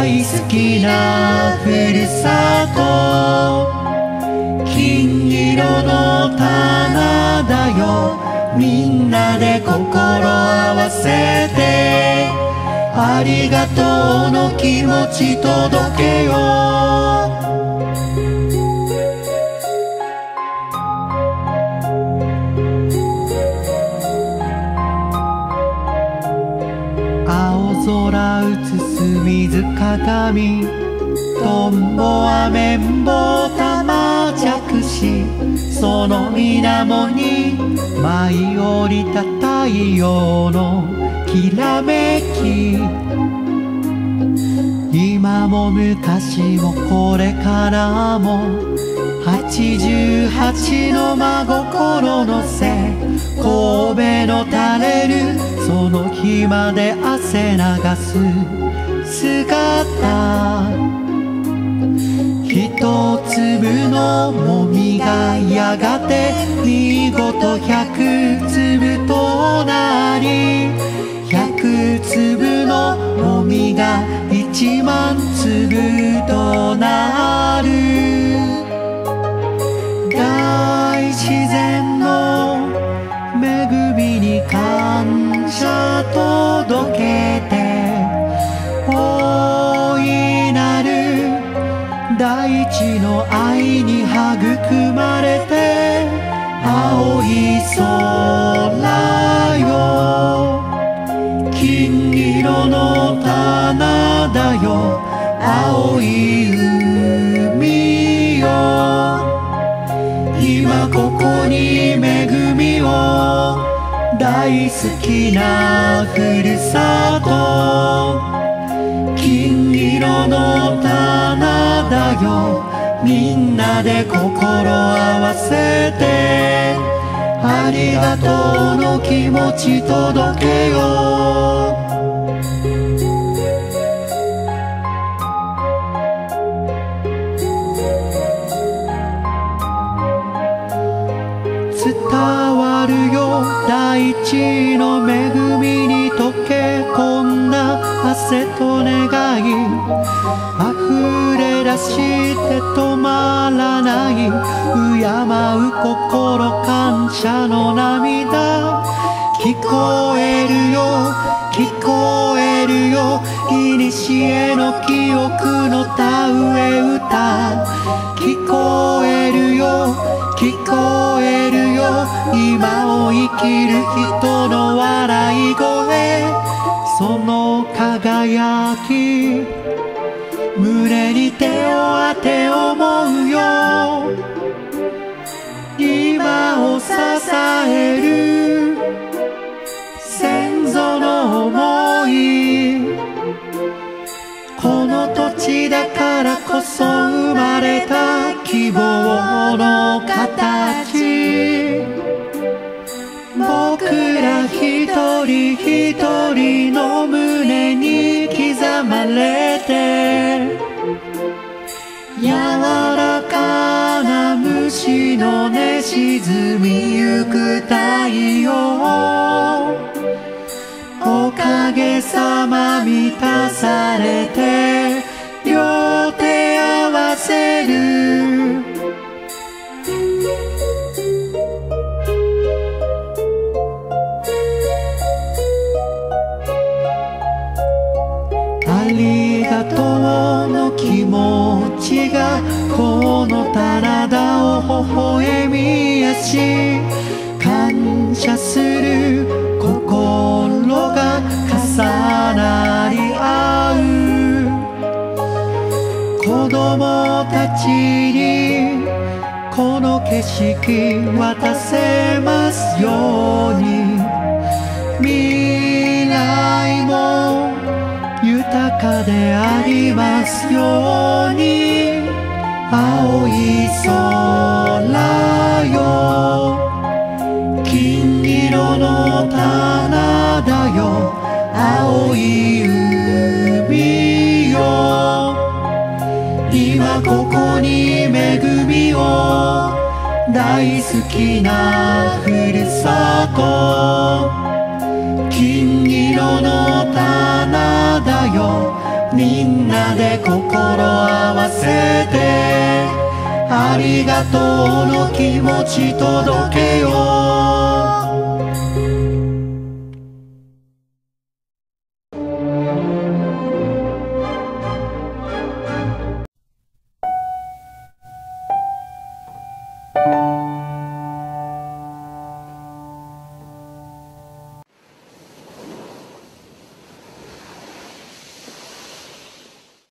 大好きなふるさと。金色の棚だよ。みんなで心合わせて。ありがとうの気持ち届けよう。水鏡トンボは綿棒玉着しその水面に舞い降りた太陽のきらめき。今も昔もこれからも88の真心のせ神戸の垂れるの日まで汗流す姿。一粒のもみがやがて見事百粒となり百粒のもみが一万粒となり。届けて大いなる大地の愛に育まれて青い空よ金色の棚だよ青い海よ。今ここに恵みを大好きなふるさと。金色の棚だよ。みんなで心合わせて。ありがとうの気持ち届けよう。の恵みに溶け込んだ汗と願い溢れ出して止まらない敬う心感謝の涙聞こえるよ聞こえるよ古の記憶の田植え歌聞こえるよ聞こえるよ今を生きる人の笑い声その輝き。胸に手を当て思うよ。今を支える。先祖の思い。この土地だからこそ生まれた希望の形。僕ら一人一人の胸に刻まれて柔らかな虫の寝沈みゆく太陽おかげさま満たされて両手合わせるありがとうの気持ちがこの体を微笑みやし感謝する心が重なり合う。子供たちにこの景色渡せますように。豊かでありますように。青い空よ。金色の棚だよ。青い海よ。今ここに恵みを。大好きなふるさと。金色の棚よ。みんなで心合わせて。ありがとうの気持ち届けよう。